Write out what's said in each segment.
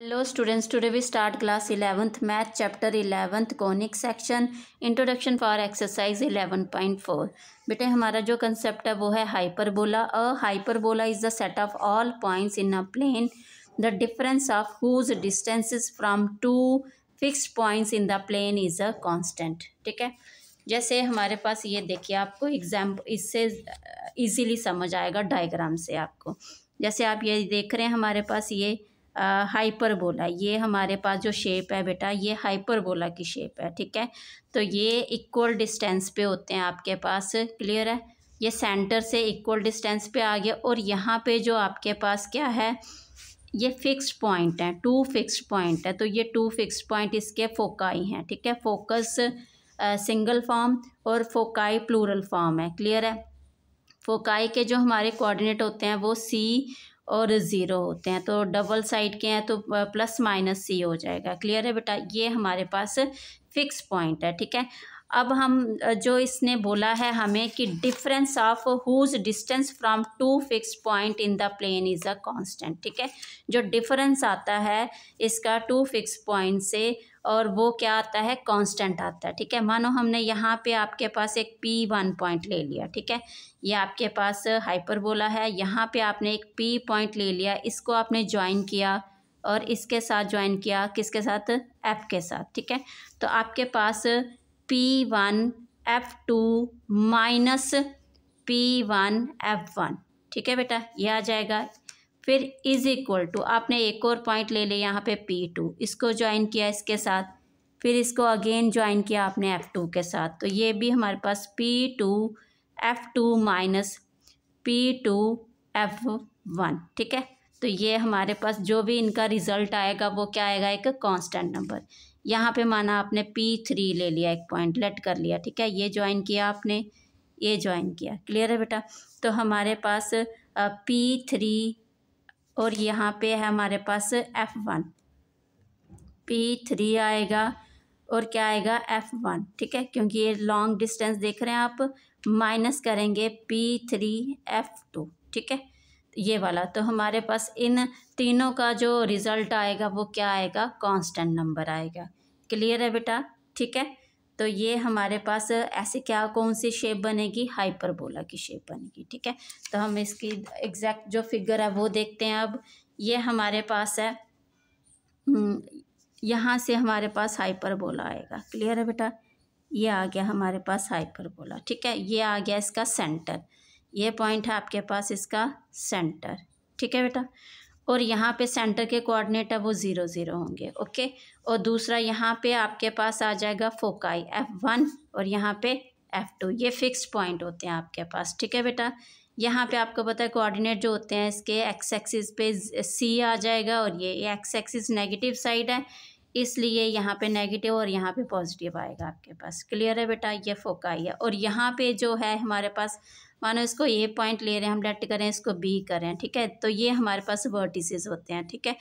Hello students, today we start class 11th math chapter 11th conic section introduction for exercise 11.4 बेटे हमारा जो concept है वो है hyperbola a hyperbola is the set of all points in a plane the difference of whose distances from two fixed points in the plane is a constant ठीक है? जैसे हमारे पास ये देखिए आपको एग्ज़ाम इससे इजीली समझ आएगा डायग्राम से आपको। जैसे आप ये देख रहे हैं हमारे पास ये हाइपरबोला ये हमारे पास जो शेप है बेटा, ये हाइपरबोला की शेप है, ठीक है? तो ये इक्वल डिस्टेंस पे होते हैं आपके पास क्लियर है? ये सेंटर से इक्वल डिस्टेंस पे आ गया और यहाँ पे जो आपके पास क्या है? ये फिक्स्ड पॉइंट है टू फिक्स्ड पॉइंट है तो ये टू फिक्स्ड पॉइंट इसके फोकाई हैं, ठीक है? फोकस सिंगल फॉर्म और फोकाई प्लूरल फॉर्म है क्लियर है? फोकाई के जो हमारे कोऑर्डिनेट होते हैं वो सी और ज़ीरो होते हैं तो डबल साइड के हैं तो प्लस माइनस सी हो जाएगा। क्लियर है बेटा? ये हमारे पास फिक्स पॉइंट है, ठीक है? अब हम जो इसने बोला है हमें कि difference of whose distance from two fix point in the plane is a constant ठीक है? जो डिफरेंस आता है इसका टू फिक्स पॉइंट से और वो क्या आता है? कांस्टेंट आता है, ठीक है? मानो हमने यहाँ पे आपके पास एक पी वन पॉइंट ले लिया, ठीक है? ये आपके पास हाइपरबोला है, यहाँ पे आपने एक पी पॉइंट ले लिया, इसको आपने ज्वाइन किया और इसके साथ ज्वाइन किया किसके साथ? एफ़ के साथ, ठीक है? तो आपके पास P one F two minus P one F one ठीक है बेटा? ये आ जाएगा। फिर इज़ इक्वल टू आपने एक और पॉइंट ले लिया यहाँ पे पी टू इसको ज्वाइन किया इसके साथ। फिर इसको अगेन ज्वाइन किया आपने एफ़ टू के साथ। तो ये भी हमारे पास P two F two minus P two F one ठीक है? तो ये हमारे पास जो भी इनका रिज़ल्ट आएगा वो क्या आएगा? एक कांस्टेंट नंबर यहाँ पे माना आपने पी थ्री ले लिया, एक पॉइंट लेट कर लिया, ठीक है? ये ज्वाइन किया आपने, ये ज्वाइन किया। क्लियर है बेटा? तो हमारे पास पी थ्री और यहाँ पे है हमारे पास एफ़ वन पी थ्री आएगा और क्या आएगा? एफ़ वन ठीक है? क्योंकि ये लॉन्ग डिस्टेंस देख रहे हैं आप माइनस करेंगे पी थ्री एफ़ टू ठीक है? ये वाला तो हमारे पास इन तीनों का जो रिज़ल्ट आएगा वो क्या आएगा? कांस्टेंट नंबर आएगा। क्लियर है बेटा? ठीक है? तो ये हमारे पास ऐसे क्या कौन सी शेप बनेगी? हाइपरबोला की शेप बनेगी ठीक है? तो हम इसकी एग्जैक्ट जो फिगर है वो देखते हैं अब। ये हमारे पास है। हम्म, यहाँ से हमारे पास हाइपरबोला आएगा। क्लियर है बेटा? ये आ गया हमारे पास हाइपरबोला ठीक है? ये आ गया इसका सेंटर ये पॉइंट है आपके पास इसका सेंटर ठीक है बेटा? और यहाँ पे सेंटर के कोऑर्डिनेट है वो ज़ीरो ज़ीरो होंगे ओके और दूसरा यहाँ पे आपके पास आ जाएगा फोकाई एफ़ वन और यहाँ पे एफ़ टू ये फिक्स पॉइंट होते हैं आपके पास, ठीक है बेटा? यहाँ पे आपको पता है कोऑर्डिनेट जो होते हैं इसके एक्स एक्सिस पे सी आ जाएगा और ये एक्स एक्सिस नेगेटिव साइड है, इसलिए यहाँ पे नेगेटिव और यहाँ पे पॉजिटिव आएगा आपके पास. क्लियर है बेटा? ये फोकाई है। और यहाँ पे जो है हमारे पास मानो इसको ए पॉइंट ले रहे हैं, हम लेट करें, इसको बी करें, ठीक है? तो ये हमारे पास वर्टिसेस होते हैं, ठीक है?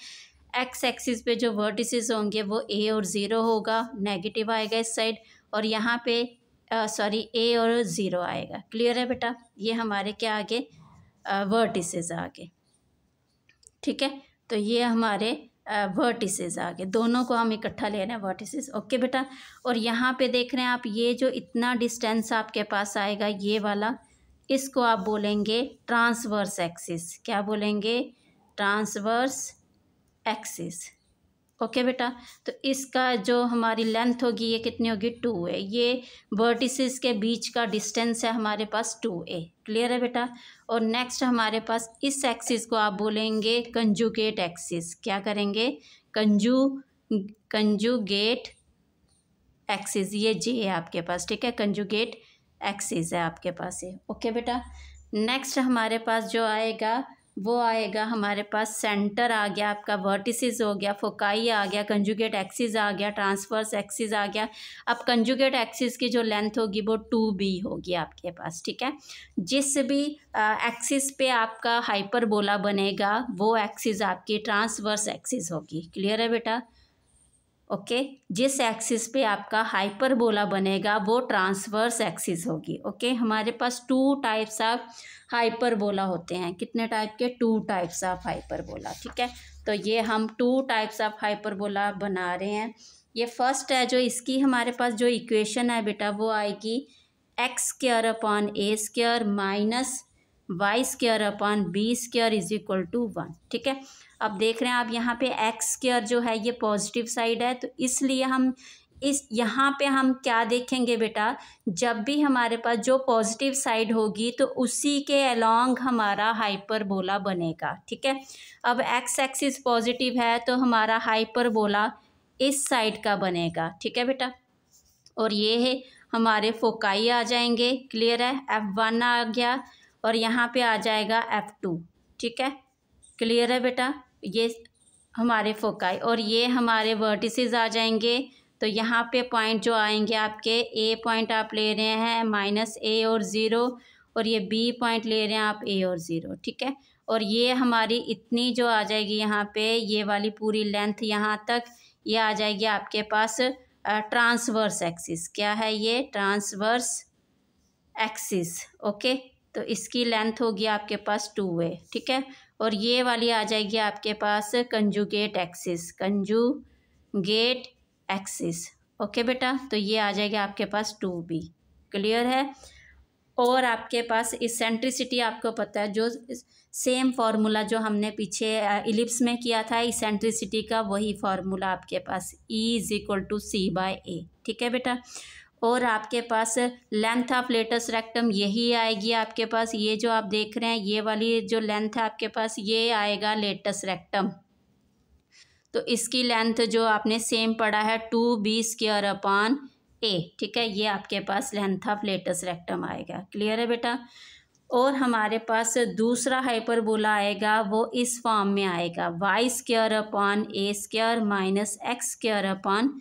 एक्स एक्सिस पे जो वर्टिसेस होंगे, वो ए और ज़ीरो होगा नेगेटिव आएगा इस साइड और यहाँ पे सॉरी ए और ज़ीरो आएगा। क्लियर है बेटा? ये हमारे क्या आगे? वर्टिसेस आगे, ठीक है? तो ये हमारे वर्टिसेस आगे। दोनों को हम इकट्ठा ले रहे हैं वर्टिसेस ओके बेटा? और यहाँ पे देख रहे हैं आप, ये जो इतना डिस्टेंस आपके पास आएगा, ये वाला इसको आप बोलेंगे ट्रांसवर्स एक्सिस। क्या बोलेंगे? Transverse axis. ओके बेटा? तो इसका जो हमारी लेंथ होगी, ये कितनी होगी? Two A. ये वर्टिसेस के बीच का डिस्टेंस है हमारे पास टू ए। क्लियर है बेटा? और नेक्स्ट हमारे पास इस एक्सिस को आप बोलेंगे कंजुगेट एक्सिस। क्या करेंगे? Conju, conjugate axis. ये जे है आपके पास, ठीक है? कंजुगेट एक्सिस है आपके पास ये। ओके बेटा? नेक्स्ट हमारे पास जो आएगा, वो आएगा हमारे पास सेंटर आ गया, आपका वर्टिसेस हो गया फोकाई आ गया कंजुगेट एक्सिस आ गया ट्रांसवर्स एक्सिस आ गया। अब कंजुगेट एक्सिस की जो लेंथ होगी, वो टू बी होगी आपके पास, ठीक है? जिस भी एक्सिस पे आपका हाइपर बोला बनेगा, वो एक्सिस आपकी ट्रांसवर्स एक्सिस होगी। क्लियर है बेटा? ओके? जिस एक्सिस पे आपका हाइपरबोला बनेगा, वो ट्रांसवर्स एक्सिस होगी, ओके? हमारे पास टू टाइप्स ऑफ़ हाइपरबोला होते हैं। कितने टाइप के? टू टाइप्स ऑफ़ हाइपरबोला ठीक है? तो ये हम टू टाइप्स ऑफ़ हाइपरबोला बना रहे हैं। ये फ़र्स्ट है जो इसकी हमारे पास जो इक्वेशन है बेटा, वो आएगी X square upon A square minus Y square upon B square is equal to one, ठीक है? अब देख रहे हैं आप यहाँ पे एक्स स्क्र जो है ये पॉजिटिव साइड है तो इसलिए हम इस यहाँ पे हम क्या देखेंगे बेटा? जब भी हमारे पास जो पॉजिटिव साइड होगी तो उसी के अलोंग हमारा हाइपरबोला बनेगा, ठीक है? अब एक्स एक्सिस पॉजिटिव है तो हमारा हाइपरबोला इस साइड का बनेगा, ठीक है बेटा? और ये है, हमारे फोकाई आ जाएँगे, क्लियर है? एफ़ वन आ गया और यहाँ पे आ जाएगा एफ़ टू ठीक है? क्लियर है बेटा? ये हमारे फोकाई और ये हमारे वर्टिसेस आ जाएँगे। तो यहाँ पे पॉइंट जो आएँगे आपके ए पॉइंट आप ले रहे हैं माइनस ए और ज़ीरो और ये बी पॉइंट ले रहे हैं आप ए और ज़ीरो ठीक है? और ये हमारी इतनी जो आ जाएगी यहाँ पे, ये वाली पूरी लेंथ यहाँ तक, ये आ जाएगी आपके पास ट्रांसवर्स एक्सिस क्या है ये? ट्रांसवर्स एक्सिस ओके तो इसकी लेंथ होगी आपके पास टू वे ठीक है? और ये वाली आ जाएगी आपके पास conjugate axis conjugate axis okay बेटा? तो ये आ जाएगा आपके पास टू बी क्लियर है? और आपके पास इसेंट्रिसिटी आपको पता है, जो सेम फार्मूला जो हमने पीछे इलिप्स में किया था इसेंट्रिसिटी का वही फार्मूला आपके पास E is equal to C by A ठीक है बेटा? और आपके पास लेंथ ऑफ़ लेटस रेक्टम यही आएगी आपके पास। ये जो आप देख रहे हैं, ये वाली जो लेंथ है आपके पास, ये आएगा लेटस रेक्टम तो इसकी लेंथ जो आपने सेम पढ़ा है two B square upon A ठीक है, ये आपके पास लेंथ ऑफ़ लेटस रेक्टम आएगा। क्लियर है बेटा? और हमारे पास दूसरा हाइपरबोला आएगा, वो इस फॉर्म में आएगा। Y square upon A square minus X square upon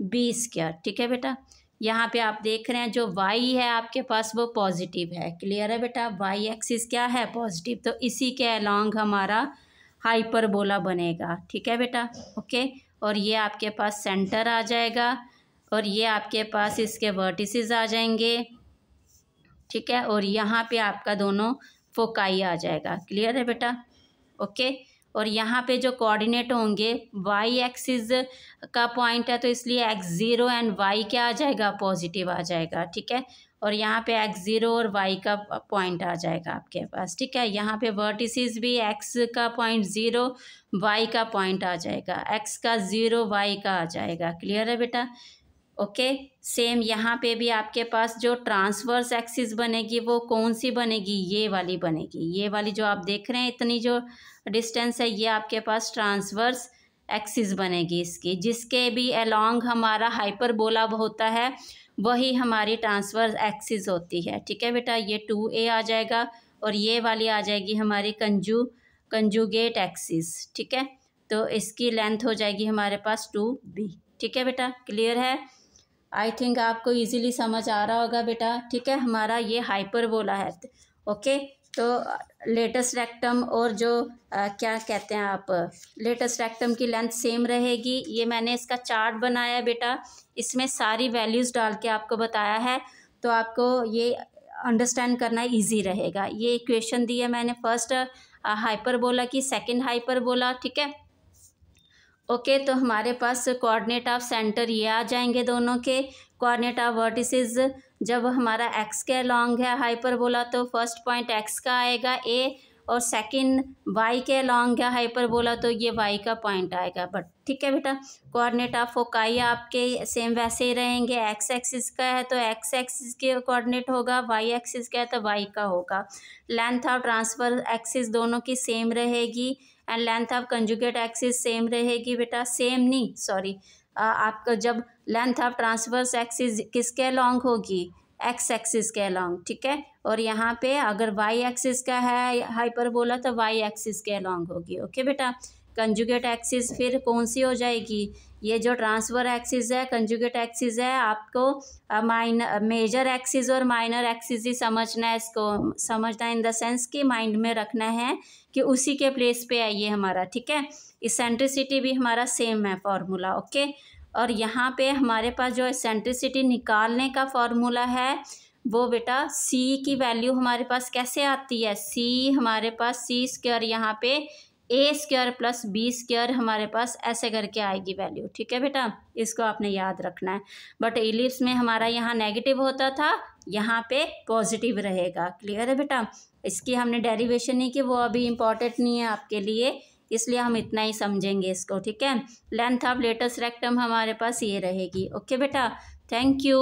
B square ठीक है बेटा? यहाँ पे आप देख रहे हैं जो वाई है आपके पास, वो पॉजिटिव है। क्लियर है बेटा? वाई एक्सिस क्या है? पॉजिटिव तो इसी के अलॉन्ग हमारा हाइपरबोला बनेगा। ठीक है बेटा? ओके और ये आपके पास सेंटर आ जाएगा और ये आपके पास इसके वर्टिसेस आ जाएँगे। ठीक है? और यहाँ पे आपका दोनों फोकाई आ जाएगा। क्लियर है बेटा? ओके और यहाँ पे जो कोऑर्डिनेट होंगे वाई एक्सिस का पॉइंट है तो इसलिए एक्स ज़ीरो एंड वाई क्या आ जाएगा? पॉजिटिव आ जाएगा, ठीक है? और यहाँ पे एक्स ज़ीरो और वाई का पॉइंट आ जाएगा आपके पास, ठीक है? यहाँ पे वर्टिसेस भी एक्स का पॉइंट ज़ीरो वाई का पॉइंट आ जाएगा एक्स का ज़ीरो वाई का आ जाएगा क्लियर है बेटा? ओके सेम यहाँ पे भी आपके पास जो ट्रांसवर्स एक्सिस बनेगी, वो कौन सी बनेगी? ये वाली बनेगी, ये वाली जो आप देख रहे हैं, इतनी जो डिस्टेंस है, ये आपके पास ट्रांसवर्स एक्सिस बनेगी इसकी, जिसके भी अलोंग हमारा हाइपरबोला होता है, वही हमारी ट्रांसवर्स एक्सिस होती है। ठीक है बेटा, ये टू ए आ जाएगा और ये वाली आ जाएगी हमारी कंजू कंजूगेट एक्सिस ठीक है तो इसकी लेंथ हो जाएगी हमारे पास टू बी ठीक है बेटा क्लियर है? आई थिंक आपको इजीली समझ आ रहा होगा बेटा। ठीक है, हमारा ये हाइपर बोला है। ओके तो लेटेस्ट रेक्टम और जो आ, क्या कहते हैं आप लेटेस्ट रेक्टम की लेंथ सेम रहेगी। ये मैंने इसका चार्ट बनाया बेटा। इसमें सारी वैल्यूज़ डाल के आपको बताया है। तो आपको ये अंडरस्टैंड करना इजी रहेगा। ये इक्वेशन दी है मैंने फ़र्स्ट हाइपर बोला कि सेकंड हाइपर बोला ठीक है? ओके तो हमारे पास कोऑर्डिनेट ऑफ़ सेंटर ये आ जाएँगे दोनों के। कोऑर्डिनेट ऑफ़ वर्टिसेस जब हमारा एक्स के लॉन्ग है हाइपर बोला तो फ़र्स्ट पॉइंट एक्स का आएगा ए और सेकंड वाई के लॉन्ग है हाइपर बोला तो ये वाई का पॉइंट आएगा। बट ठीक है बेटा कोऑर्डिनेट ऑफ़ फोकाई आपके सेम वैसे ही रहेंगे। एक्स एक्सिस का है तो एक्स एक्सिस के कोऑर्डिनेट होगा वाई एक्सिस का है तो वाई का होगा। लेंथ ऑफ़ ट्रांसफ़र एक्सिस दोनों की सेम रहेगी। And length of conjugate axis same रहेगी बेटा। सेम नहीं सॉरी आपका जब लेंथ ऑफ़ ट्रांसवर्स एक्सिस किसके लॉन्ग होगी? एक्स एक्सिस के लॉन्ग ठीक है? और यहाँ पे अगर वाई एक्सिस का है हाइपरबोला तो वाई एक्सिस के लॉन्ग होगी ओके बेटा? कंजुगेट एक्सिस फिर कौन सी हो जाएगी? ये जो ट्रांसफ़र एक्सिस है कंजुगेट एक्सिस है, आपको माइनर मेजर एक्सिस और माइनर एक्सिस ही समझना है इसको। समझना इन द सेंस कि माइंड में रखना है कि उसी के प्लेस पे है ये हमारा, ठीक है? इसेंट्रिसिटी भी हमारा सेम है फॉर्मूला ओके और यहाँ पे हमारे पास जो इसेंट्रिसिटी निकालने का फॉर्मूला है, वो बेटा सी की वैल्यू हमारे पास कैसे आती है? सी हमारे पास सी स्क्र यहाँ पे A square plus B square हमारे पास ऐसे करके आएगी वैल्यू ठीक है बेटा? इसको आपने याद रखना है। बट इलिप्स में हमारा यहाँ नेगेटिव होता था, यहाँ पे पॉजिटिव रहेगा। क्लियर है बेटा? इसकी हमने डेरिवेशन नहीं की, वो अभी इंपॉर्टेंट नहीं है आपके लिए, इसलिए हम इतना ही समझेंगे इसको, ठीक है? लेंथ ऑफ़ लेटेस्ट रेक्टम हमारे पास ये रहेगी ओके बेटा? Thank you